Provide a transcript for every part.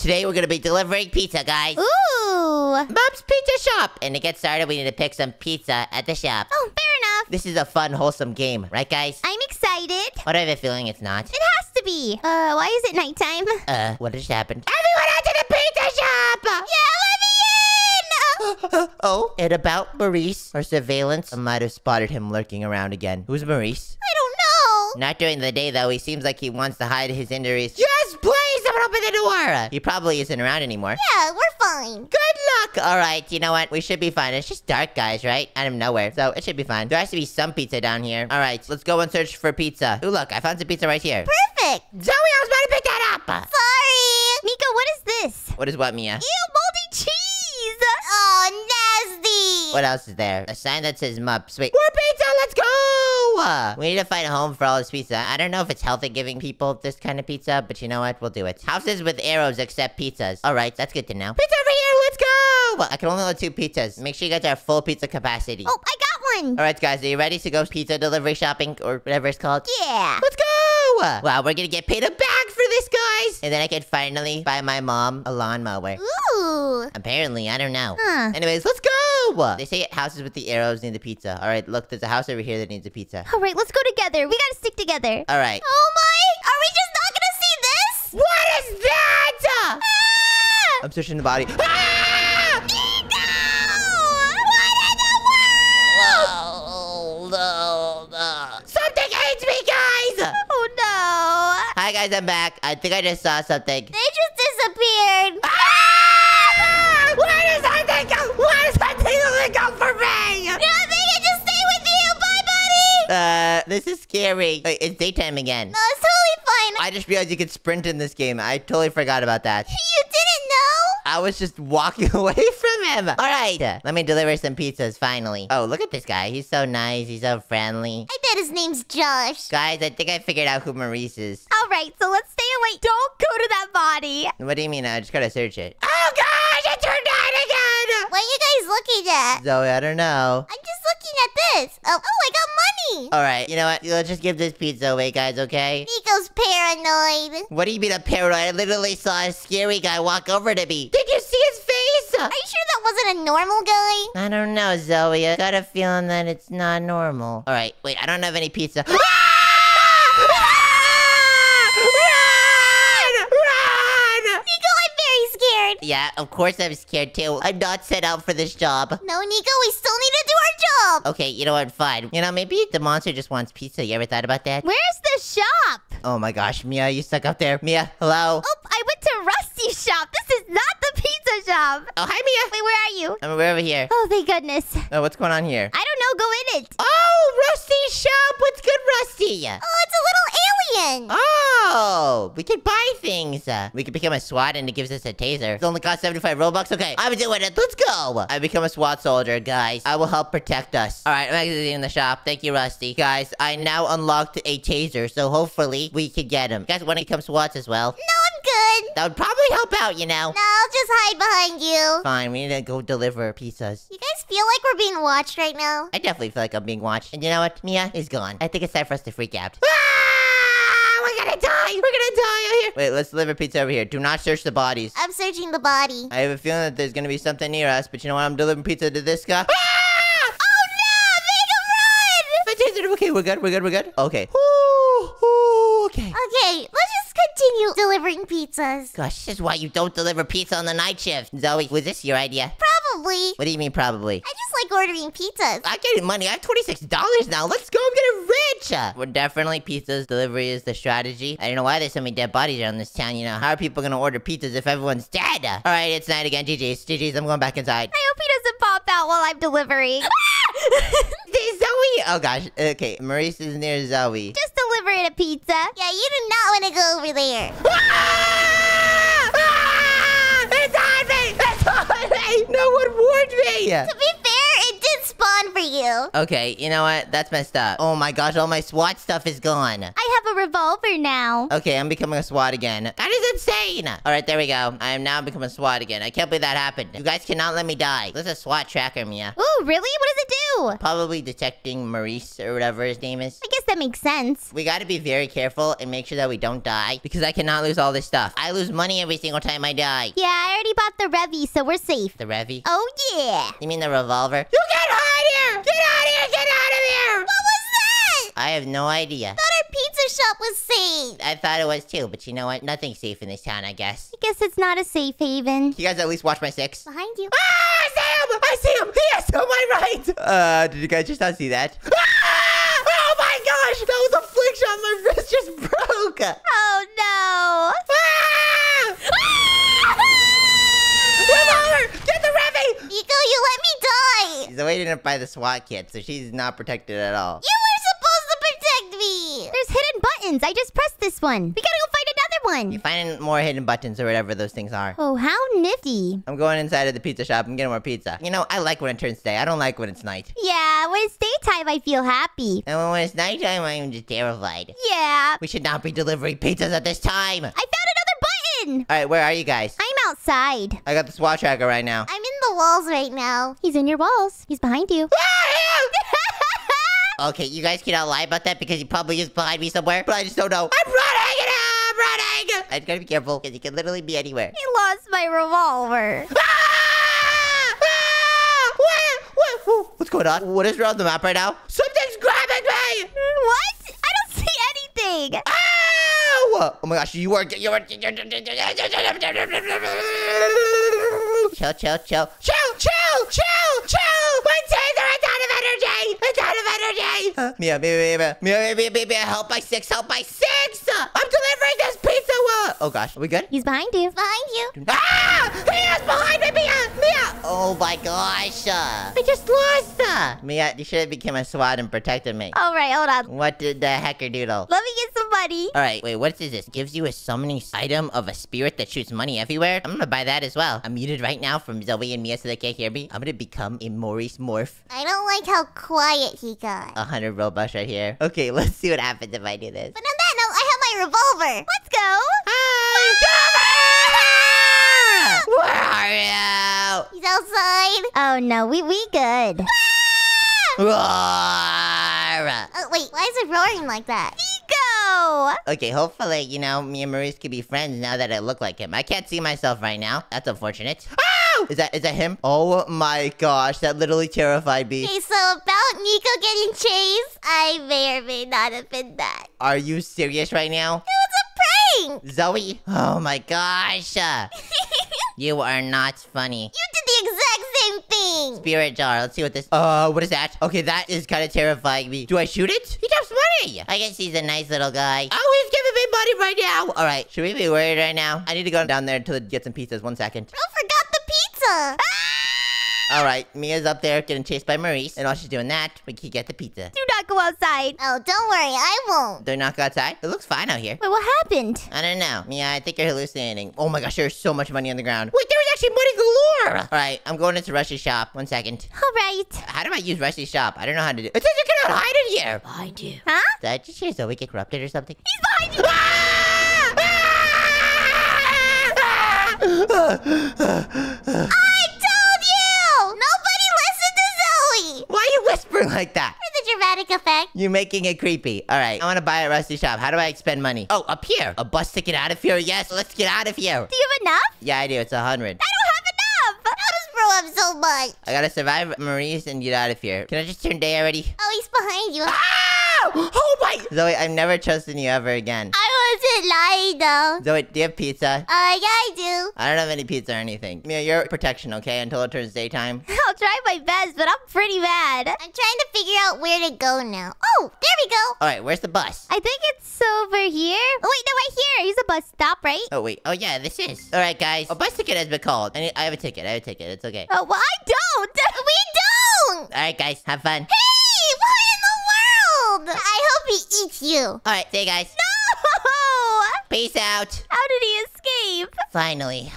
Today we're gonna be delivering pizza, guys. Ooh. Mups Pizza Shop! And to get started, we need to pick some pizza at the shop. Oh, fair enough. This is a fun, wholesome game, right, guys? I'm excited. What I have a feeling it's not. It has to be. Uh, why is it nighttime? Uh, what just happened? Everyone out to the pizza shop! Yeah, let me in! oh, and about Maurice, our surveillance might have spotted him lurking around again. Who's Maurice? I don't know. Not during the day, though. He seems like he wants to hide his injuries. Yes, please, someone open the door! He probably isn't around anymore. Yeah, we're fine. Good luck! Alright, you know what? We should be fine. It's just dark, guys, right? Out of nowhere. So, it should be fine. There has to be some pizza down here. Alright, let's go and search for pizza. Ooh, look, I found some pizza right here. Perfect. Zoey, I was about to pick that up! Sorry. Nico, what is this? What is what, Mia? Ew, moldy cheese. Oh, nasty. What else is there? A sign that says Mups. Wait. More pizza! Let's go! We need to find a home for all this pizza. I don't know if it's healthy giving people this kind of pizza, but you know what? We'll do it. Houses with arrows accept pizzas. Alright, that's good to know. Pizza over here! Let's go! I can only load two pizzas. Make sure you guys are full pizza capacity. Oh, I got one. Alright, guys, are you ready to go pizza delivery shopping or whatever it's called? Yeah. Let's go! Wow, we're gonna get paid a bag for this, guys! And then I can finally buy my mom a lawnmower. Ooh. Apparently, I don't know. Huh. Anyways, let's go! They say houses with the arrows need the pizza. Alright, look, there's a house over here that needs a pizza. All right, let's go together. We gotta stick together. Alright. Oh my! Are we just not gonna see this? What is that? Ah! I'm searching the body. Ah! Nico! What in the world? Oh, no, no. Something hates me, guys! Oh no! Hi, guys, I'm back. I think I just saw something. They just disappeared. Uh, this is scary. Wait, it's daytime again. No, it's totally fine. I just realized you could sprint in this game. I totally forgot about that. You didn't know? I was just walking away from him. All right, let me deliver some pizzas finally. Oh, look at this guy. He's so nice. He's so friendly. I bet his name's Josh. Guys, I think I figured out who Maurice is. All right, so let's stay away. Don't go to that body. What do you mean? I just gotta search it. Oh gosh, it turned on again! What are you guys looking at? Zoey, I don't know. I'm just looking at this. Oh, oh, I got All right, you know what? Let's just give this pizza away, guys, okay? Nico's paranoid. What do you mean a paranoid? I literally saw a scary guy walk over to me. Did you see his face? Are you sure that wasn't a normal guy? I don't know, Zoey. I got a feeling that it's not normal. All right, wait. I don't have any pizza. Ah! Run! Run! Nico, I'm very scared. Yeah, of course I'm scared too. I'm not set out for this job. No, Nico, we still need to do our job. Okay, you know what? Fine. You know, maybe the monster just wants pizza. You ever thought about that? Where's the shop? Oh my gosh, Mia, you stuck up there. Mia, hello? Oh, I went to Rusty's shop. This is not the pizza shop. Oh, hi, Mia. Wait, where are you? I'm we're over here. Oh, thank goodness. Oh, what's going on here? I don't know. Go in it. Oh, Rusty's shop. What's good, Rusty? Oh, it's a little Oh, we could buy things. Uh, we could become a SWAT and it gives us a taser. It only costs 75 Robux. Okay, I'm doing it. Let's go. I become a SWAT soldier, guys. I will help protect us. All right, I'm exiting the shop. Thank you, Rusty. Guys, I now unlocked a taser, so hopefully we could get him. You guys want to become SWATs as well? No, I'm good. That would probably help out, you know. No, I'll just hide behind you. Fine, we need to go deliver pizzas. You guys feel like we're being watched right now? I definitely feel like I'm being watched. And you know what? Mia is gone. I think it's time for us to freak out. Ah! We're gonna die! We're gonna die out here! Wait, let's deliver pizza over here. Do not search the bodies. I'm searching the body. I have a feeling that there's gonna be something near us, but you know what? I'm delivering pizza to this guy. Ah! Oh no! Make him run! Okay, we're good, we're good, we're good. Okay. Ooh, ooh, okay. Okay, let's just continue delivering pizzas. Gosh, this is why you don't deliver pizza on the night shift. Zoey, was this your idea? Probably. What do you mean, probably? I just like ordering pizzas. I'm getting money. I have $26 now. Let's go. I'm getting rich. We're definitely pizzas. Delivery is the strategy. I don't know why there's so many dead bodies around this town, you know. How are people gonna order pizzas if everyone's dead? All right, it's night again. GG's. GG's. I'm going back inside. I hope he doesn't pop out while I'm delivering. Zoey. Oh, gosh. Okay, Maurice is near Zoey. just deliver it a pizza. Yeah, you do not want to go over there. Ah! Ah! It's on me! It's on me! No one warned me! To be fair, it did spawn for you. Okay, you know what? That's messed up. Oh my gosh, all my SWAT stuff is gone. I have a revolver now. Okay, I'm becoming a SWAT again. That is insane. All right, there we go. I am now becoming a SWAT again. I can't believe that happened. You guys cannot let me die. This is a SWAT tracker, Mia. Ooh, really? What does it do? Probably detecting Maurice or whatever his name is. I guess that makes sense. We gotta be very careful and make sure that we don't die because I cannot lose all this stuff. I lose money every single time I die. Yeah, I already bought the Revy, so we're safe. The Revy? Oh, yeah. You mean the revolver? You can't hide here! Get out of here! Get out of here! What was that? I have no idea. Thought our pizza shop was safe. I thought it was too, but you know what? Nothing's safe in this town, I guess. I guess it's not a safe haven. You guys at least watch my six? Behind you. Ah, I see him! I see him! Yes, to my right! Uh, did you guys just not see that? Ah! Oh my gosh! That was a flick shot. My wrist just broke! Oh, no. Ah! Revolver! Get the Revy! Nico, you let me die. Zoey didn't buy the SWAT kit, so she's not protected at all. You buttons. I just pressed this one. We gotta go find another one. You one. finding more hidden buttons or whatever those things are. Oh, how nifty. I'm going inside of the pizza shop. I'm getting more pizza. You know, I like when it turns day. I don't like when it's night. Yeah, when it's daytime, I feel happy. And when it's nighttime, I'm just terrified. Yeah. We should not be delivering pizzas at this time. I found another button. All right, where are you guys? I'm outside. I got the SWAT tracker right now. I'm in the walls right now. He's in your walls. He's behind you. Okay, you guys cannot lie about that because he probably is behind me somewhere, but I just don't know. I'm running! I'm running! I just gotta be careful because he can literally be anywhere. he lost my revolver. Ah! Ah! What? What? What's going on? What is around the map right now? Something's grabbing me! What? I don't see anything. Ow! Oh my gosh, you are. You are. Chill, chill, chill. Chill, chill, chill, energy! It's out of energy! Mia, Mia, Mia, Mia, Mia, Mia, Mia, help by six, help by six! I'm delivering this pizza! Oh gosh, are we good? He's behind you. Behind you. Ah! He is behind me, Mia! Mia! Oh my gosh! I just lost! Uh. Mia, you should have become a SWAT and protected me. All right, hold on. What did the hacker doodle? Let me get some money. All right, wait, what is this? Gives you a summoning item of a spirit that shoots money everywhere? I'm gonna buy that as well. I'm muted right now from Zoey and Mia so they can't hear me. I'm gonna become a Maurice Morph. I don't like how quiet he got. A hundred Robux right here. Okay, let's see what happens if I do this. But on that note, I have my revolver. Let's go. Hi! Where are you? He's outside. Oh no, we we good. Roar! Oh wait, why is it roaring like that? Okay, hopefully, you know, me and Maurice can be friends now that I look like him. I can't see myself right now. That's unfortunate. Ow! Is that is that him? Oh my gosh, that literally terrified me. Okay, so about Nico getting chased, I may or may not have been that. Are you serious right now? It was a prank! Zoey? Oh my gosh. you are not funny. You did the exact thing! Spirit jar. Let's see what this. Uh, what is that? Okay, that is kind of terrifying me. Do I shoot it? He drops money. I guess he's a nice little guy. Oh, he's giving me money right now. All right, should we be worried right now? I need to go down there to get some pizzas. One second. I forgot the pizza! All right, Mia's up there getting chased by Maurice, and while she's doing that, we can get the pizza. Do not go outside. Oh, don't worry, I won't. Do not go outside. It looks fine out here. Wait, what happened? I don't know. Mia, I think you're hallucinating. Oh my gosh, there's so much money on the ground. Wait, there was actually money galore. All right, I'm going into Rusty's shop. One second. All right. How do I use Rusty's shop? I don't know how to do. It It says you cannot hide in here. Behind you. Huh? Did I just hear Zoey get corrupted or something? He's behind you! I told whispering like that? For the dramatic effect. You're making it creepy. All right, I want to buy at rusty shop. How do I expend money? Oh, up here. A bus ticket out of here? Yes, let's get out of here. Do you have enough? Yeah, I do. It's a hundred. I don't have enough! Does bro have so much? I gotta survive Maurice and get out of here. Can I just turn day already? Oh, he's behind you. Ah! Ow! Oh my! Zoey, I'm never trusting you ever again. I wasn't lying though. Zoey, do you have pizza? Uh, yeah, I do. I don't have any pizza or anything. Mia, you're protection, okay? Until it turns daytime. I'll try my best, but I'm pretty mad. I'm trying to figure out where to go now. Oh, there we go. All right, where's the bus? I think it's over here. Oh, wait, no, right here. Here's a bus stop, right? Oh wait. Oh yeah, this is. All right, guys. A bus ticket has been called. I, need, I have a ticket. I have a ticket. It's okay. Oh, well, I don't. we don't. All right, guys. Have fun. Hey, I hope he eats you. All right, see you guys. No! Peace out. How did he escape? Finally,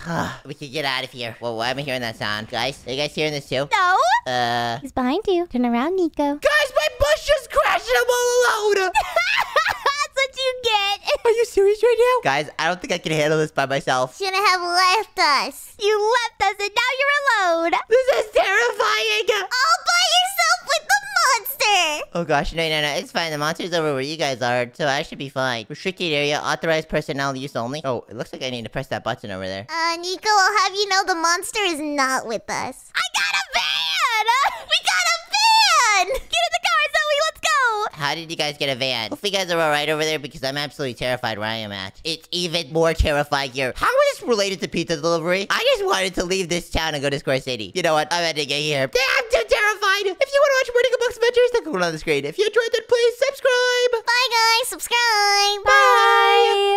we can get out of here. Whoa, why am I hearing that sound, guys? Are you guys hearing this too? No. Uh, He's behind you. Turn around, Nico. guys, my bush just crashed and I'm all alone. That's what you you get. Are you serious right now? Guys, I don't think I can handle this by myself. Shouldn't have left us. You left us and now you're alone. Oh gosh, no, no, no. It's fine. The monster's over where you guys are, so I should be fine. Restricted area, authorized personnel use only. Oh, it looks like I need to press that button over there. Uh, Nico, I'll have you know the monster is not with us. I got a van. We got a van! Get in the car, Zoey. Let's go. How did you guys get a van? Hopefully you guys are alright over there because I'm absolutely terrified where I am at. It's even more terrifying here. How is this related to pizza delivery? I just wanted to leave this town and go to Square City. You know what? I'm heading to get here. Yeah, if you want to watch more Amongst Adventures, then click on the screen. If you enjoyed, it, please subscribe. Bye, guys. Subscribe. Bye. Bye.